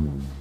Mm-hmm.